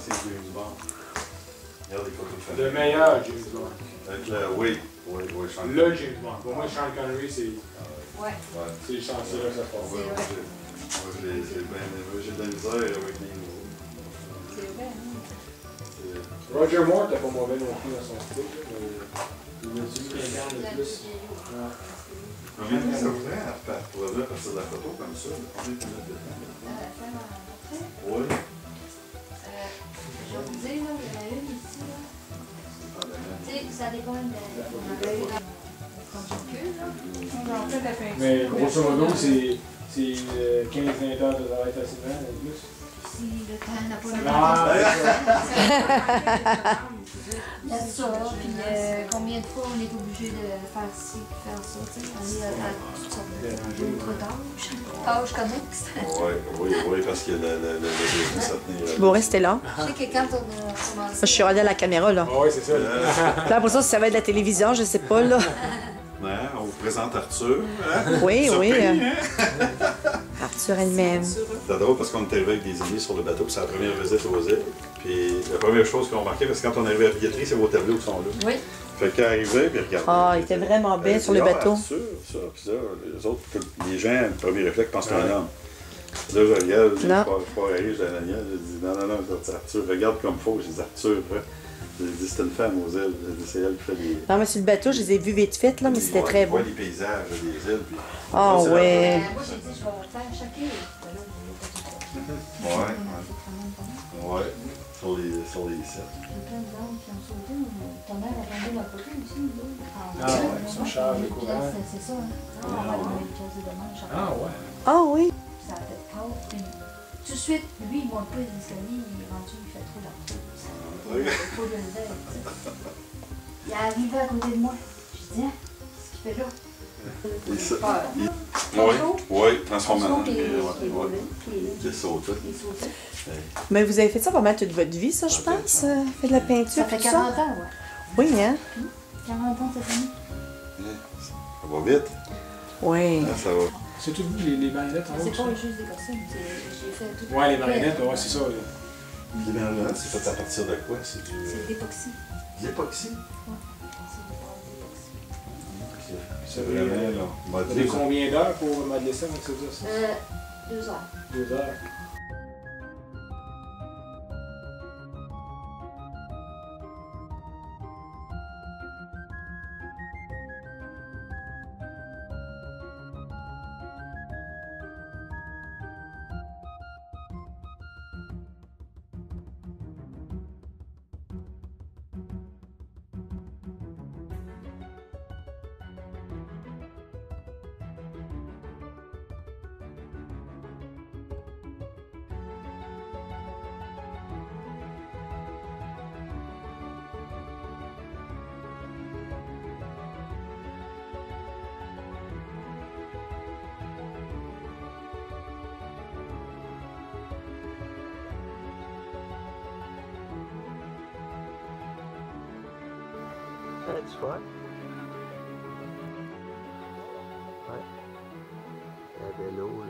James Bond. Regarde les photos de famille. Le meilleur James Bond. Avec le, oui, oui, oui, Sean Le James Bond. Pour moi, Sean Connery, c'est Ouais. Ouais. c'est le ça passe. Ouais, moi, j'ai bien aimé. J'ai de la misère avec les nouveaux. C'est vrai, hein? Roger Moore, t'es pas mauvais non plus dans son style. mais Il a dû quelqu'un de La plus. Combien de temps ça vous prend à partir de la photo comme ça? Combien de minutes de temps? Euh. Oui. Je vais vous dire, là, il y en a une ici, là. Tu sais, ça dépend de. On avait eu la conjecture, là. On fait la peinture. Mais grosso modo, c'est c'est, euh, 15-20 heures de travail facilement, et plus. Si le temps n'a pas le Ah, Il y a ça, puis euh, combien de fois on est obligé de faire ci, faire ça, tu sais, aller à, toutes sortes d'autres tâches, tâches connexes. Oui, oui, oui, parce que le, le, le, le business à tenir. Je vais rester là. Je sais que quand on a commencé. Je suis regardée à la caméra, là. Ah oui, c'est ça. Euh, Là, pour ça, si ça va être de la télévision, je sais pas, là. hein, on vous présente Arthur. Hein? Oui, Surpris, oui. euh, hein? Arthur elle-même. C'est drôle parce qu'on est arrivé avec des amis sur le bateau, puis c'est la première visite aux îles. Puis la première chose qu'on remarquait, parce que quand on arrivait à la billetterie, c'est vos tableaux qui sont là. Oui. Fait qu'à arriver, puis regarde. Ah, il était vraiment bien sur le bateau. Sûr, ça, puis ça, les autres, les gens, le premier réflexe, pensent que c'est un homme. Là, je regarde, je pars arriver, j'ai Daniel, je dis, non, non, non, c'est Arthur, regarde comme faut. J'ai dit, Arthur, hein. J'ai dit, c'est une femme aux îles. J'ai dit, c'est elle qui fait les. Non, mais sur le bateau, je les ai vus vite fait, là, mais c'était très on voit beau. les paysages des îles. Puis... Ah, ouais. Euh, moi, j'ai dit, je vais faire fait. Ouais, On ouais. Sur les. Il y a plein d'arbres qui ont sauté. Ton mère a tombé le poteau aussi. Ah ouais, sur Charles de Courant. C'est ça, hein? Ah, ouais, on a eu cassé de manche. Ah ouais. Ah oui. Ça a fait peur. Tout de suite, lui, il monte pas les escaliers, il est rendu, il fait trop d'argent. Il de tu sais. Il est arrivé à côté de moi. Je dis, hein, qu'est-ce qu'il fait là? Ça- il-? Oui, oui, qui qui qui sauté. Mais vous avez fait ça pas mal toute votre vie, ça, je pense. euh, fait de la peinture, Ça fait tout 40 ça. ans, ouais. Oui, hein? 40 ans cette année. Ça va vite. Oui. hein, ça va. C'est tout vous, les, les marionnettes en haut. C'est ça? pas juste des costumes, c'est- j'ai fait tout. Ouais, les marionnettes, ouais, c'est ça. là. Les marionnettes, c'est fait à partir de quoi? C'est du. C'est de l'époxy. C'est de l'époxy? C'est vraiment, Vous avez dire. combien d'heures pour modeler ça? ça? Euh, deux heures. Deux heures. Ouais, tu vois. Ouais. Il y avait l'eau,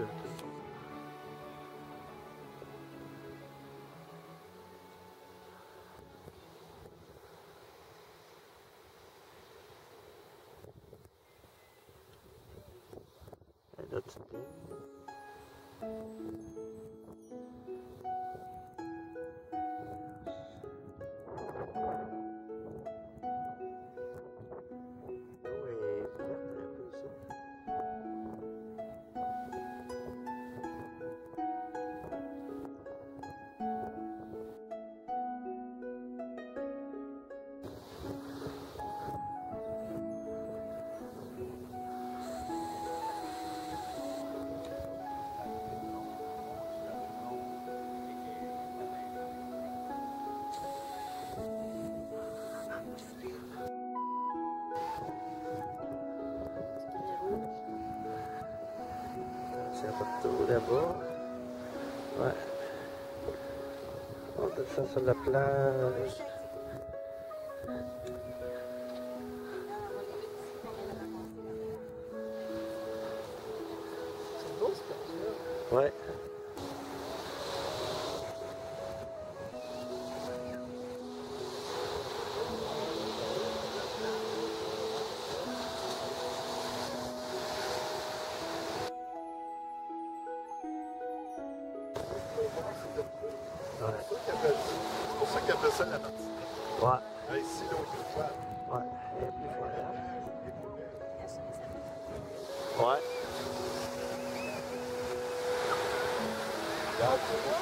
C'est un bateau là-bas. Ouais. On descend sur la plage. Ouais. Ouais. Elle est plus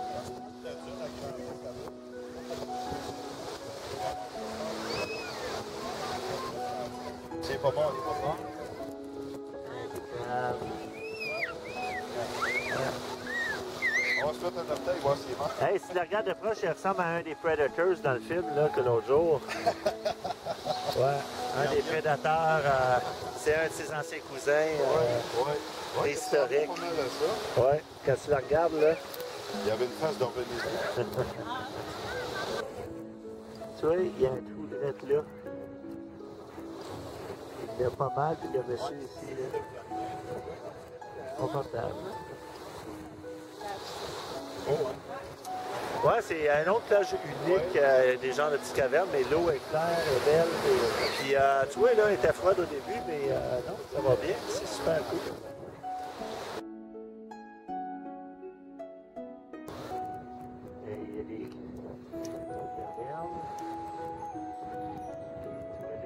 bon. Impeccable. On va se mettre un orteil, voir s'il est mort. Hey, si tu le regardes de proche, il ressemble à un des Predators dans le film là, que l'autre jour. Ouais, un des prédateurs. euh, c'est un de ses anciens cousins. euh, ouais. Ouais, historique. Ouais, quand tu le regardes, là, Il y avait une face d'organisme. tu vois, il y a un trou direct là. Il y a pas mal, puis le monsieur ici. Confortable. Oh, ouais. C'est un autre plage unique, euh, des genres de petites cavernes, mais l'eau est claire, est belle. et- Puis, euh, tu vois, là, elle était froide au début, mais euh, non, ça va bien, c'est super cool.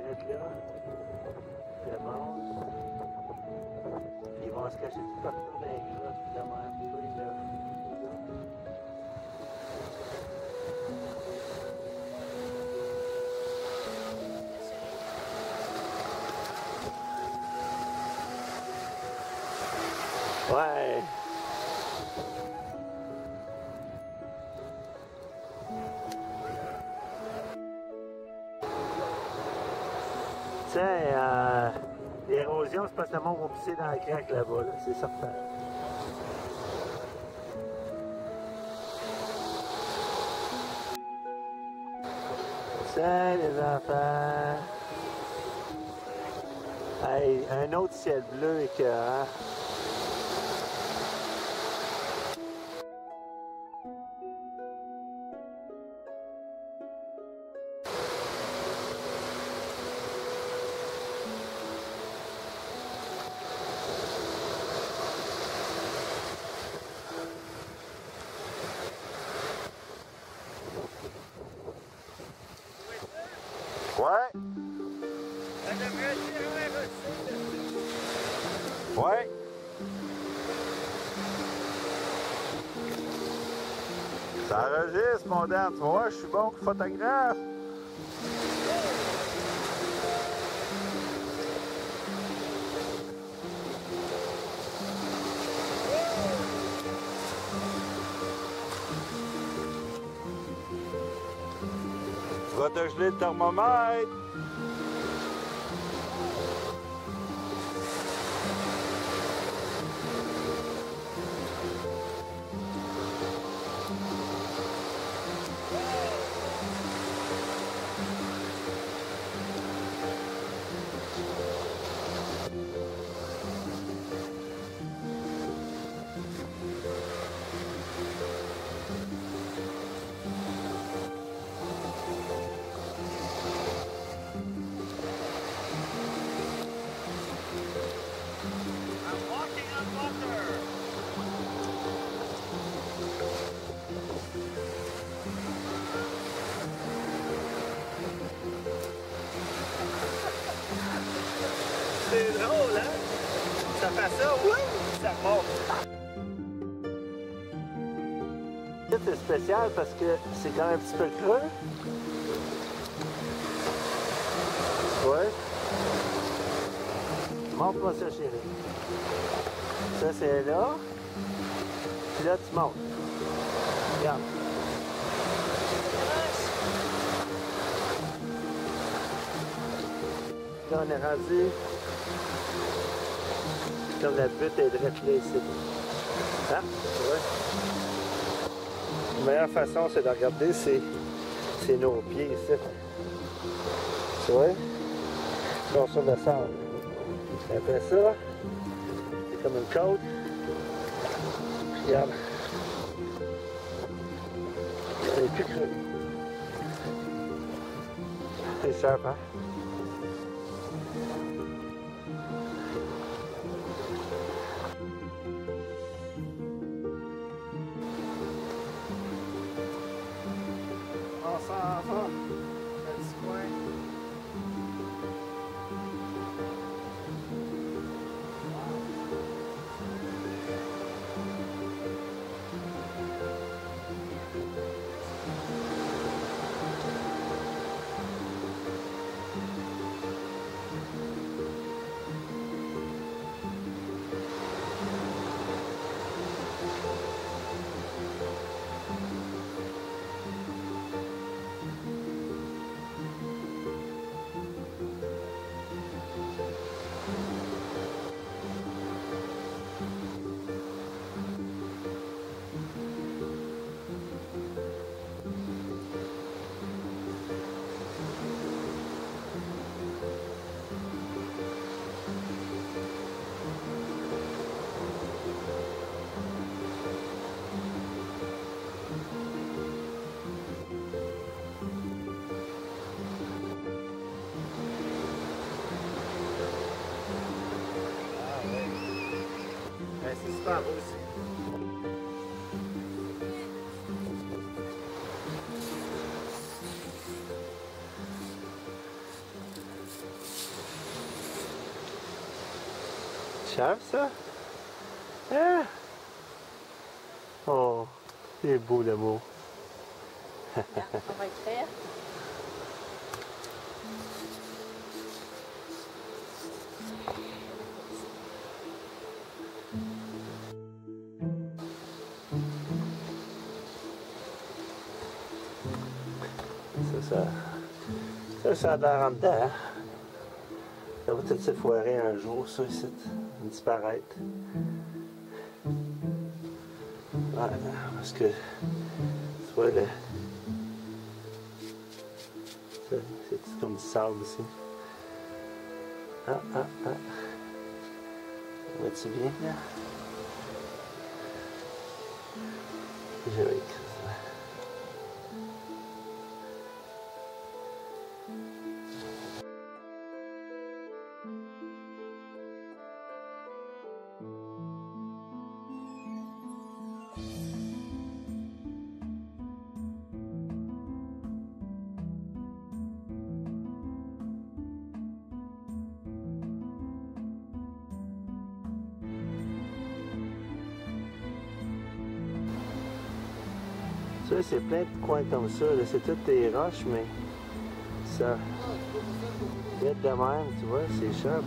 Et Puis ils vont se cacher tout partout dans les grottes, puis l'érosion, c'est parce que le va pisser dans la craque là-bas, là, c'est certain. Tiens, les enfants. Hey, un autre ciel bleu écœurant. Ouais. Ça enregistre, mon dame. Tu vois, je suis bon photographe. Protège-les le thermomètre. C'est spécial parce que c'est quand même un petit peu creux. Ouais. Montre-moi ça, chérie. Ça, c'est là. Puis là, tu montes. Regarde. Là, on est rendu. La butte est drette là ici. Hein? La meilleure façon, c'est de regarder, c'est, nos pieds ici. Tu vois? Sur le sable. Après ça, c'est comme une côte. Regarde. C'est plus creux. C'est sharp, hein? On s'en Beau aussi. Cher ça? Hein? Oh, c'est beau le mot. On va écrire. Ça, ça a l'air en dedans. hein? Ça va peut-être se foirer un jour, ça, ici. Disparaître. Ouais, parce que. Tu vois, le. C'est comme du sable ici. Ah, ah, ah. Va-tu bien, là? Je ça. C'est plein de coins comme ça. C'est toutes des roches, mais ça. Vite de même, tu vois, c'est sharp.